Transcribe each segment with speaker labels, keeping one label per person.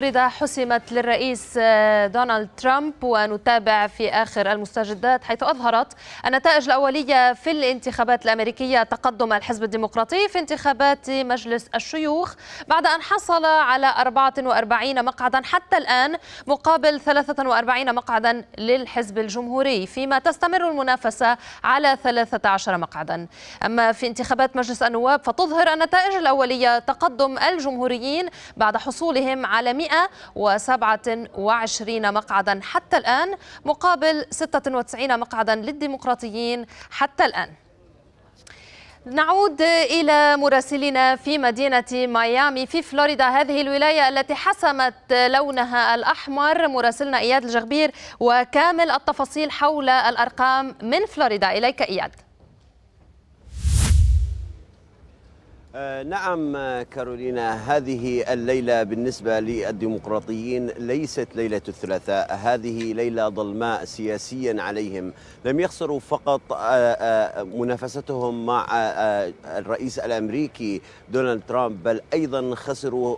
Speaker 1: فلوريدا حسمت للرئيس دونالد ترامب ونتابع في آخر المستجدات حيث أظهرت النتائج الأولية في الانتخابات الأمريكية تقدم الحزب الديمقراطي في انتخابات مجلس الشيوخ بعد أن حصل على 44 مقعدا حتى الآن مقابل 43 مقعدا للحزب الجمهوري فيما تستمر المنافسة على 13 مقعدا. أما في انتخابات مجلس النواب فتظهر النتائج الأولية تقدم الجمهوريين بعد حصولهم على 100 127 مقعدا حتى الآن مقابل 96 مقعدا للديمقراطيين حتى الآن. نعود إلى مراسلنا في مدينة ميامي في فلوريدا هذه الولاية التي حسمت لونها الأحمر. مراسلنا إياد الجغبير وكامل التفاصيل حول الأرقام من فلوريدا. إليك إياد.
Speaker 2: نعم كارولينا هذه الليلة بالنسبة للديمقراطيين ليست ليلة الثلاثاء هذه ليلة ظلماء سياسيا عليهم. لم يخسروا فقط منافستهم مع الرئيس الأمريكي دونالد ترامب بل أيضا خسروا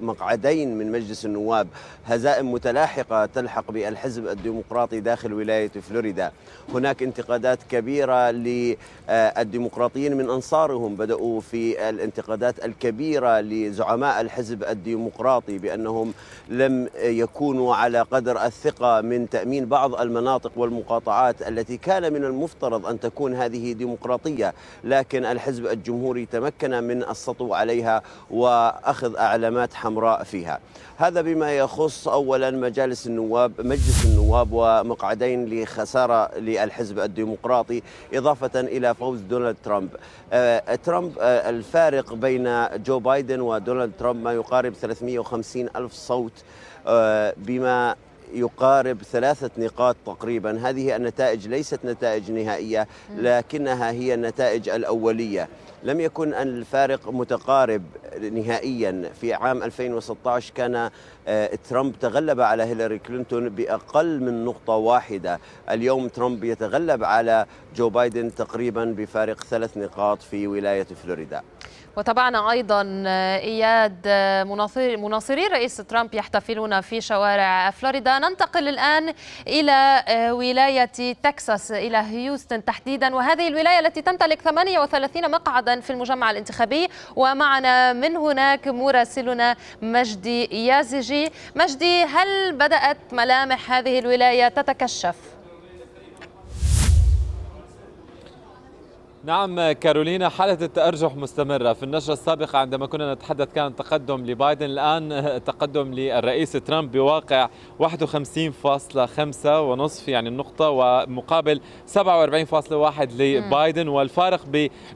Speaker 2: مقعدين من مجلس النواب. هزائم متلاحقة تلحق بالحزب الديمقراطي داخل ولاية فلوريدا. هناك انتقادات كبيرة للديمقراطيين من أنصارهم بدأوا في الانتقادات الكبيرة لزعماء الحزب الديمقراطي بأنهم لم يكونوا على قدر الثقة من تأمين بعض المناطق والمقاطعات التي كان من المفترض أن تكون هذه ديمقراطية لكن الحزب الجمهوري تمكن من السطو عليها وأخذ أعلامات حمراء فيها. هذا بما يخص أولا مجالس النواب مجلس النواب ومقعدين لخسارة للحزب الديمقراطي إضافة إلى فوز دونالد ترامب. آه ترامب آه الفارق بين جو بايدن ودونالد ترامب ما يقارب 350 ألف صوت آه بما يقارب ثلاثة نقاط تقريبا. هذه النتائج ليست نتائج نهائية لكنها هي النتائج الأولية. لم يكن الفارق متقارب نهائيا. في عام 2016 كان ترامب تغلب على هيلاري كلينتون بأقل من نقطة واحدة. اليوم ترامب يتغلب على جو بايدن تقريبا بفارق ثلاث نقاط في ولاية فلوريدا.
Speaker 1: وتابعنا أيضا إياد مناصري مناصري الرئيس ترامب يحتفلون في شوارع فلوريدا. ننتقل الآن إلى ولاية تكساس إلى هيوستن تحديدا. وهذه الولاية التي تمتلك 38 مقعدا في المجمع الانتخابي. ومعنا من هناك مراسلنا مجدي يازجي مجدي هل بدأت ملامح هذه الولاية تتكشف؟
Speaker 3: نعم كارولينا حالة التأرجح مستمرة. في النشرة السابقة عندما كنا نتحدث كان تقدم لبايدن الآن تقدم للرئيس ترامب بواقع 51.5 ونصف يعني النقطة ومقابل 47.1 لبايدن. والفارق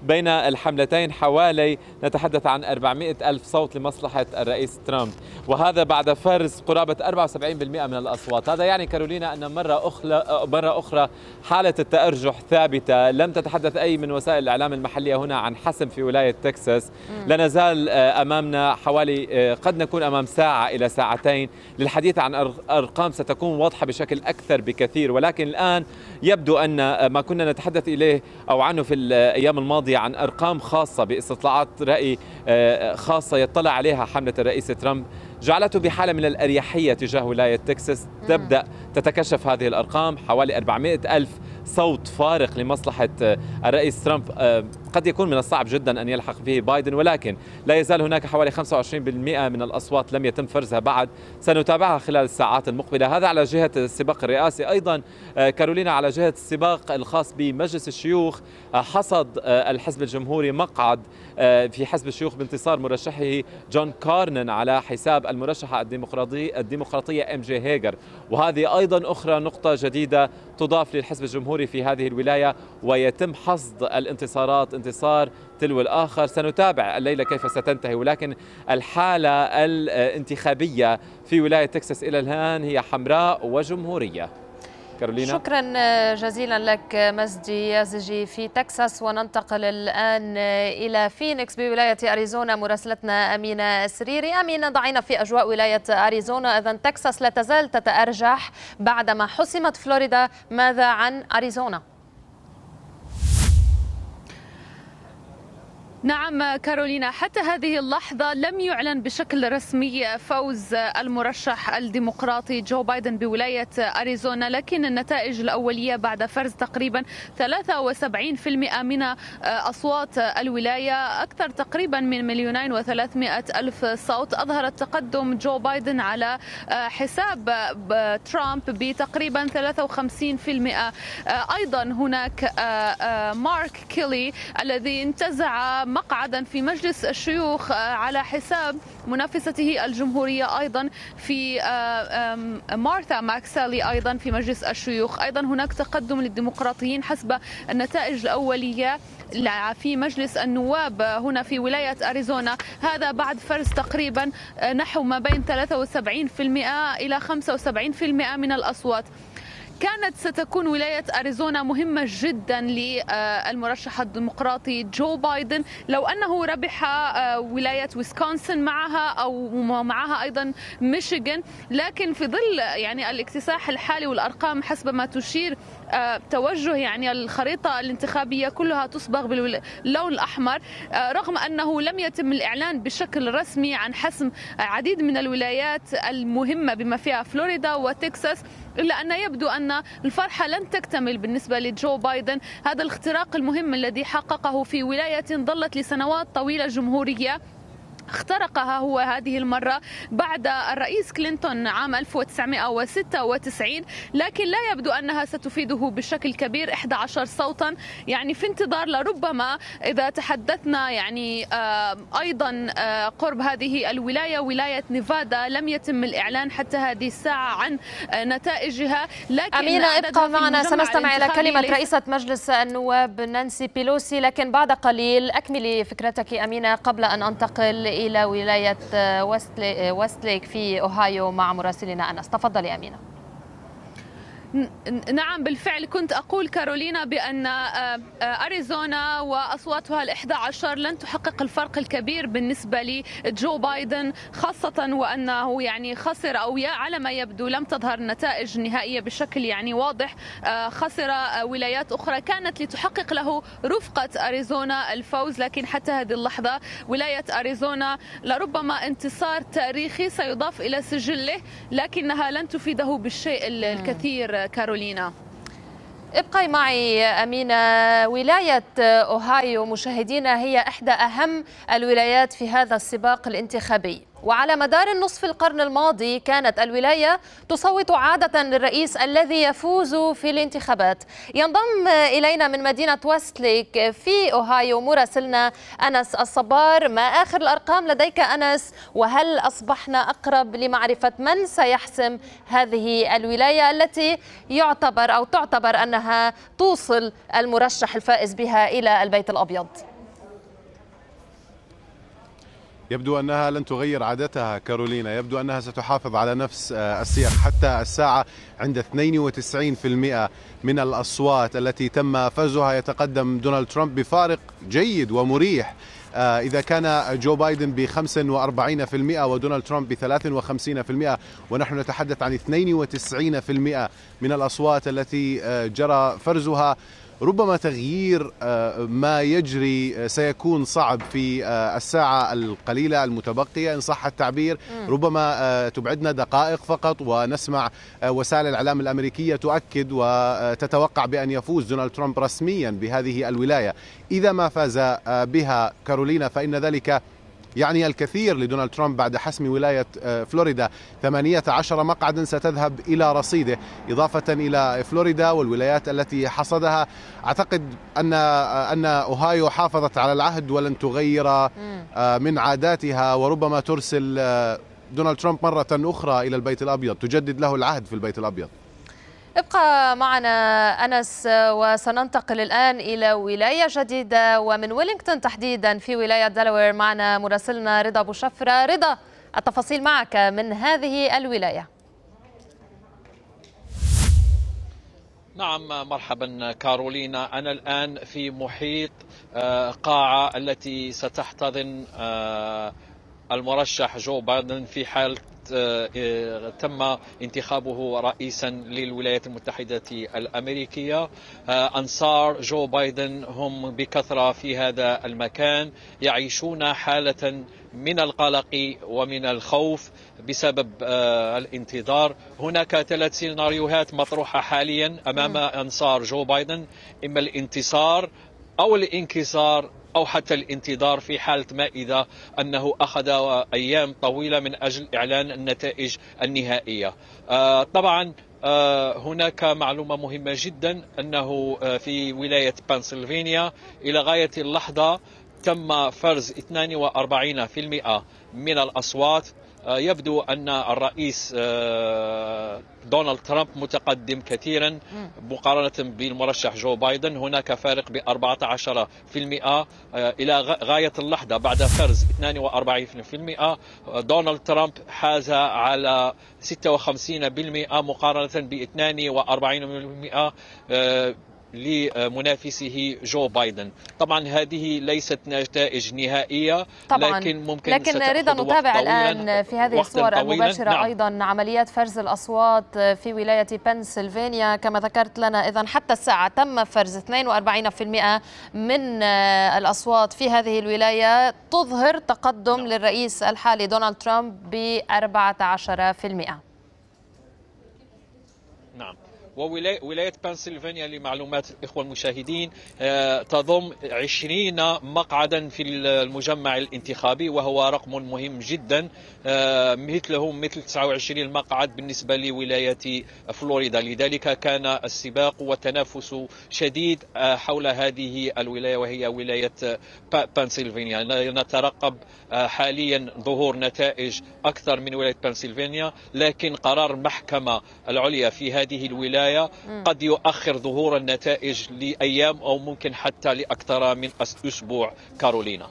Speaker 3: بين الحملتين حوالي نتحدث عن 400 ألف صوت لمصلحة الرئيس ترامب. وهذا بعد فرز قرابة 74% من الأصوات. هذا يعني كارولينا أن مرة أخرى, مرة أخرى حالة التأرجح ثابتة. لم تتحدث أي من وسائل الإعلام المحلية هنا عن حسم في ولاية تكساس. لا نزال أمامنا حوالي قد نكون أمام ساعة إلى ساعتين. للحديث عن أرقام ستكون واضحة بشكل أكثر بكثير. ولكن الآن يبدو أن ما كنا نتحدث إليه أو عنه في الأيام الماضية عن أرقام خاصة باستطلاعات رأي خاصة يطلع عليها حملة الرئيس ترامب. جعلته بحالة من الأريحية تجاه ولاية تكساس. تبدأ تتكشف هذه الأرقام حوالي 400 ألف صوت فارق لمصلحة الرئيس ترامب. قد يكون من الصعب جدا أن يلحق به بايدن ولكن لا يزال هناك حوالي 25% من الأصوات لم يتم فرزها بعد. سنتابعها خلال الساعات المقبلة. هذا على جهة السباق الرئاسي. أيضا كارولينا على جهة السباق الخاص بمجلس الشيوخ حصد الحزب الجمهوري مقعد في حزب الشيوخ بانتصار مرشحه جون كارنن على حساب المرشحة الديمقراطية الديمقراطية إم جي هيجر. وهذه أيضا أخرى نقطة جديدة تضاف للحزب الجمهوري في هذه الولاية ويتم حصد الانتصارات انتصار تلو الآخر. سنتابع الليلة كيف ستنتهي ولكن الحالة الانتخابية في ولاية تكساس إلى الآن هي حمراء وجمهورية.
Speaker 1: كارولينا. شكرا جزيلا لك مجدي يازجي في تكساس. وننتقل الآن إلى فينيكس بولاية أريزونا. مراسلتنا أمينة سريري. أمينة ضعينا في أجواء ولاية أريزونا. إذا تكساس لا تزال تتأرجح بعدما حسمت فلوريدا. ماذا عن أريزونا؟
Speaker 4: نعم كارولينا حتى هذه اللحظة لم يعلن بشكل رسمي فوز المرشح الديمقراطي جو بايدن بولاية أريزونا لكن النتائج الأولية بعد فرز تقريبا 73% من أصوات الولاية أكثر تقريبا من مليونين وثلاثمائة ألف صوت. أظهرت تقدم جو بايدن على حساب ترامب بتقريبا 53% أيضا هناك مارك كيلي الذي انتزع مقعدا في مجلس الشيوخ على حساب منافسته الجمهورية أيضا في مارثا ماكسالي أيضا في مجلس الشيوخ. أيضا هناك تقدم للديمقراطيين حسب النتائج الأولية في مجلس النواب هنا في ولاية أريزونا. هذا بعد فرز تقريبا نحو ما بين 73% إلى 75% من الأصوات. كانت ستكون ولاية أريزونا مهمة جدا للمرشح الديمقراطي جو بايدن. لو أنه ربح ولاية ويسكونسن معها أو معها أيضا ميشيغان. لكن في ظل يعني الاكتساح الحالي والأرقام حسب ما تشير توجه يعني الخريطة الانتخابية كلها تصبغ باللون الأحمر رغم أنه لم يتم الإعلان بشكل رسمي عن حسم عديد من الولايات المهمة بما فيها فلوريدا وتكساس إلا أن يبدو أن الفرحة لن تكتمل بالنسبة لجو بايدن. هذا الاختراق المهم الذي حققه في ولاية ظلت لسنوات طويلة جمهورية. اخترقها هو هذه المرة بعد الرئيس كلينتون عام 1996 لكن لا يبدو أنها ستفيده بشكل كبير 11 صوتا. يعني في انتظار لربما إذا تحدثنا يعني أيضا قرب هذه الولاية ولاية نيفادا. لم يتم الإعلان حتى هذه الساعة عن نتائجها
Speaker 1: لكن أمينة ابقى معنا. سنستمع إلى كلمة رئيسة مجلس النواب نانسي بيلوسي لكن بعد قليل أكملي فكرتك أمينة قبل أن أنتقل إلى ولاية ويستليك في أوهايو مع مراسلنا أنس. تفضلي أمينة.
Speaker 4: نعم بالفعل كنت أقول كارولينا بأن أريزونا وأصواتها الإحدى عشر لن تحقق الفرق الكبير بالنسبة لجو بايدن خاصة وأنه يعني خسر أو على ما يبدو لم تظهر النتائج النهائية بشكل يعني واضح خسر ولايات أخرى كانت لتحقق له رفقة أريزونا الفوز لكن حتى هذه اللحظة ولاية أريزونا لربما انتصار تاريخي سيضاف إلى سجله لكنها لن تفيده بالشيء الكثير كارولينا.
Speaker 1: ابقي معي أمينة. ولاية أوهايو مشاهدينا هي إحدى أهم الولايات في هذا السباق الانتخابي. وعلى مدار النصف القرن الماضي كانت الولاية تصوت عادة للرئيس الذي يفوز في الانتخابات. ينضم إلينا من مدينة ويستليك في أوهايو مراسلنا أنس الصبار. ما آخر الأرقام لديك أنس؟ وهل أصبحنا أقرب لمعرفة من سيحسم هذه الولاية التي يعتبر أو تعتبر أنها توصل المرشح الفائز بها إلى البيت الأبيض؟
Speaker 5: يبدو أنها لن تغير عادتها كارولينا. يبدو أنها ستحافظ على نفس السياق حتى الساعة عند 92% من الأصوات التي تم فوزها يتقدم دونالد ترامب بفارق جيد ومريح. إذا كان جو بايدن ب 45% ودونالد ترامب ب 53% ونحن نتحدث عن 92% من الأصوات التي جرى فرزها. ربما تغيير ما يجري سيكون صعب في الساعة القليلة المتبقية إن صح التعبير. ربما تبعدنا دقائق فقط ونسمع وسائل الإعلام الأمريكية تؤكد وتتوقع بأن يفوز دونالد ترامب رسميا بهذه الولاية. إذا ما فاز بها كارولينا فإن ذلك يعني الكثير لدونالد ترامب بعد حسم ولاية فلوريدا. 18 مقعدا ستذهب إلى رصيده. إضافة إلى فلوريدا والولايات التي حصدها أعتقد أن أن أوهايو حافظت على العهد ولن تغير من عاداتها وربما ترسل دونالد ترامب مرة أخرى إلى البيت الأبيض. تجدد له العهد في البيت الأبيض.
Speaker 1: ابقى معنا أنس وسننتقل الآن إلى ولاية جديدة ومن ويلينغتون تحديدا في ولاية دلوير معنا مراسلنا رضا بوشفرة رضا التفاصيل معك من هذه الولاية.
Speaker 6: نعم مرحبا كارولينا. أنا الآن في محيط قاعة التي ستحتضن المرشح جو بايدن في حال تم انتخابه رئيسا للولايات المتحدة الأمريكية. أنصار جو بايدن هم بكثرة في هذا المكان يعيشون حالة من القلق ومن الخوف بسبب الانتظار. هناك ثلاث سيناريوهات مطروحة حاليا أمام أنصار جو بايدن. إما الانتصار أو الانكسار أو حتى الانتظار في حالة ما إذا أنه أخذ أيام طويلة من أجل إعلان النتائج النهائية. طبعا هناك معلومة مهمة جدا أنه في ولاية بنسلفانيا إلى غاية اللحظة تم فرز 42% من الأصوات يبدو أن الرئيس دونالد ترامب متقدم كثيرا مقارنة بالمرشح جو بايدن. هناك فارق ب 14% إلى غاية اللحظة بعد فرز 42% دونالد ترامب حاز على 56% مقارنة ب 42% لمنافسه جو بايدن. طبعا هذه ليست نتائج نهائية
Speaker 1: طبعا.
Speaker 6: لكن ممكن
Speaker 1: لكن رضا نتابع الآن في هذه الصور المباشرة
Speaker 6: نعم.
Speaker 1: أيضا عمليات فرز الأصوات في ولاية بنسلفانيا. كما ذكرت لنا إذا حتى الساعة تم فرز 42% من الأصوات في هذه الولاية. تظهر تقدم نعم. للرئيس الحالي دونالد ترامب ب 14%
Speaker 6: نعم. وولاية بنسلفانيا لمعلومات الإخوة المشاهدين تضم 20 مقعدا في المجمع الانتخابي وهو رقم مهم جدا مثله مثل 29 مقعد بالنسبة لولاية فلوريدا. لذلك كان السباق والتنافس شديد حول هذه الولاية وهي ولاية بنسلفانيا. نترقب حاليا ظهور نتائج أكثر من ولاية بنسلفانيا لكن قرار المحكمة العليا في هذه الولاية قد يؤخر ظهور النتائج لأيام أو ممكن حتى لأكثر من أسبوع. كارولينا.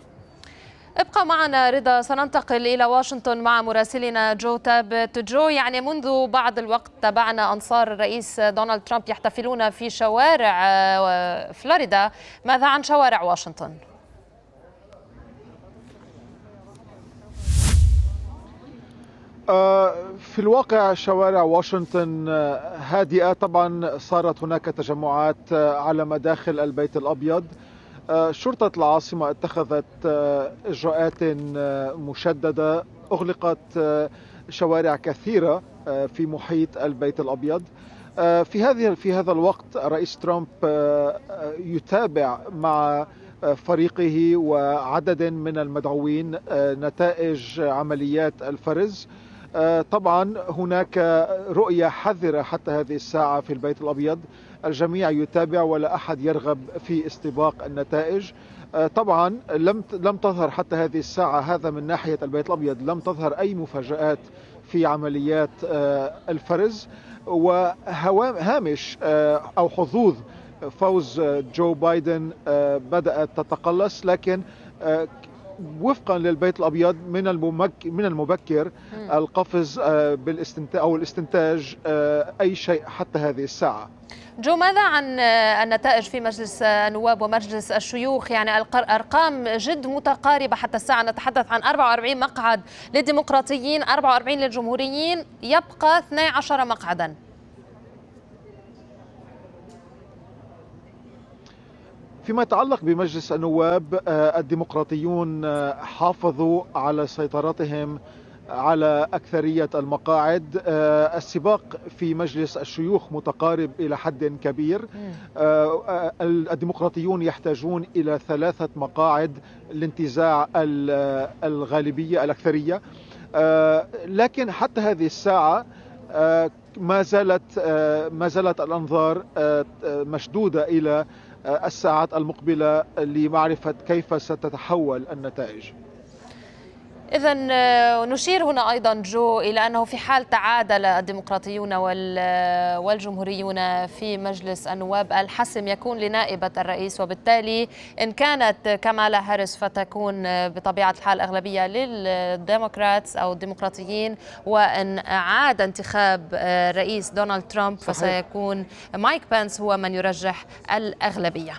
Speaker 1: ابقى معنا رضا. سننتقل إلى واشنطن مع مراسلنا جو تابت جو يعني منذ بعض الوقت تابعنا أنصار الرئيس دونالد ترامب يحتفلون في شوارع فلوريدا. ماذا عن شوارع واشنطن؟
Speaker 7: في الواقع شوارع واشنطن هادئة. طبعا صارت هناك تجمعات على مداخل البيت الأبيض. شرطة العاصمة اتخذت إجراءات مشددة. أغلقت شوارع كثيرة في محيط البيت الأبيض. في هذه في هذا الوقت الرئيس ترامب يتابع مع فريقه وعدد من المدعوين نتائج عمليات الفرز. طبعا هناك رؤية حذرة حتى هذه الساعة في البيت الأبيض. الجميع يتابع ولا أحد يرغب في استباق النتائج. طبعا لم لم تظهر حتى هذه الساعة هذا من ناحية البيت الأبيض لم تظهر أي مفاجآت في عمليات الفرز. وهامش أو حظوظ فوز جو بايدن بدأت تتقلص. لكن وفقا للبيت الأبيض من من المبكر القفز بالاستنتاج أو الاستنتاج أي شيء حتى هذه الساعة.
Speaker 1: جو ماذا عن النتائج في مجلس النواب ومجلس الشيوخ؟ يعني أرقام جد متقاربة حتى الساعة. نتحدث عن 44 مقعد للديمقراطيين 44 للجمهوريين يبقى 12 مقعدا.
Speaker 7: فيما يتعلق بمجلس النواب الديمقراطيون حافظوا على سيطرتهم على أكثرية المقاعد. السباق في مجلس الشيوخ متقارب إلى حد كبير. الديمقراطيون يحتاجون إلى ثلاثة مقاعد لانتزاع الغالبية الأكثرية. لكن حتى هذه الساعة ما زالت ما زالت الأنظار مشدودة إلى الساعات المقبلة لمعرفة كيف ستتحول النتائج.
Speaker 1: إذا نشير هنا أيضا جو إلى أنه في حال تعادل الديمقراطيون والجمهوريون في مجلس النواب الحسم يكون لنائبة الرئيس. وبالتالي إن كانت كمالا هاريس فتكون بطبيعة الحال أغلبية للديمقراطس أو الديمقراطيين. وإن عاد انتخاب رئيس دونالد ترامب صحيح. فسيكون مايك بنس هو من يرجح الأغلبية.